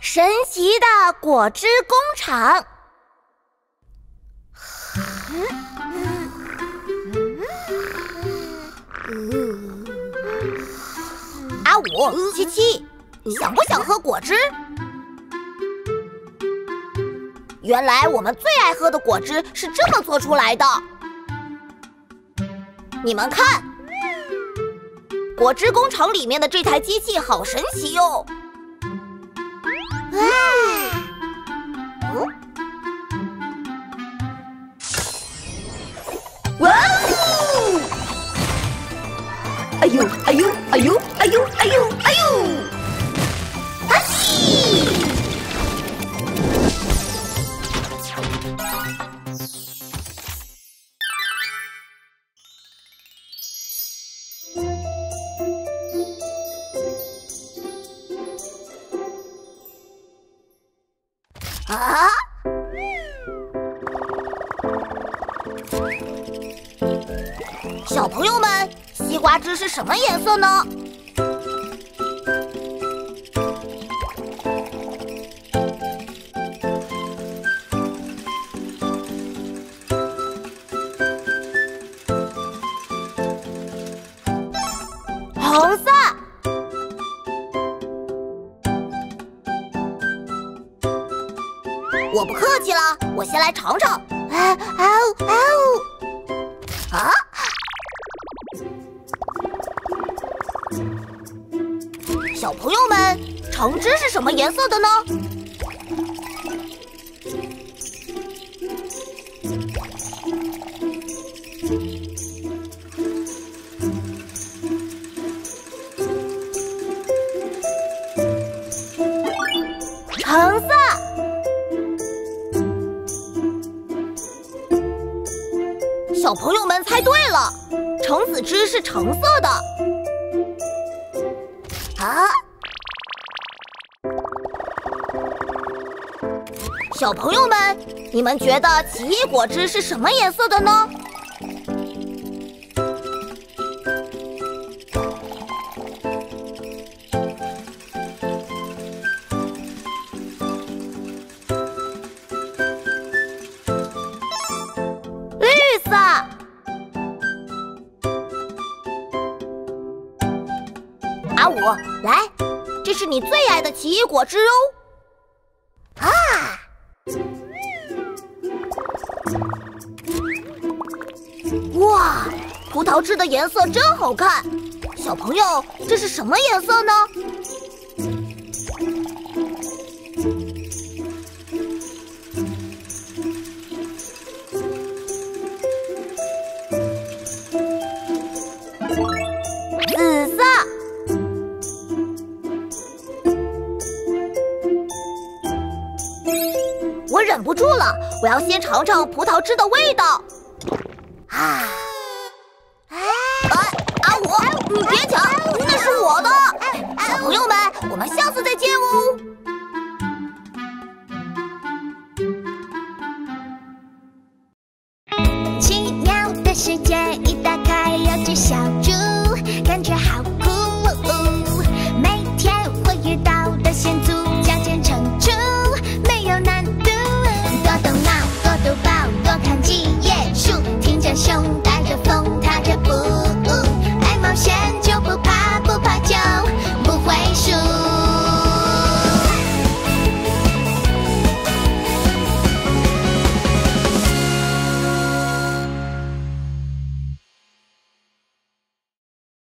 神奇的果汁工厂。阿五、七七，想不想喝果汁？原来我们最爱喝的果汁是这么做出来的。你们看，果汁工厂里面的这台机器好神奇哟！哇！哇哦！哎呦哎呦哎呦哎呦哎呦哎呦！哈啊！小朋友们，西瓜汁是什么颜色呢？红色。我不客气了，我先来尝尝。啊啊呜啊呜！啊！小朋友们，橙汁是什么颜色的呢？小朋友们猜对了，橙子汁是橙色的。啊！小朋友们，你们觉得奇异果汁是什么颜色的呢？绿色。阿五，来，这是你最爱的奇异果汁哦。啊！哇，葡萄汁的颜色真好看。小朋友，这是什么颜色呢？忍不住了，我要先尝尝葡萄汁的味道。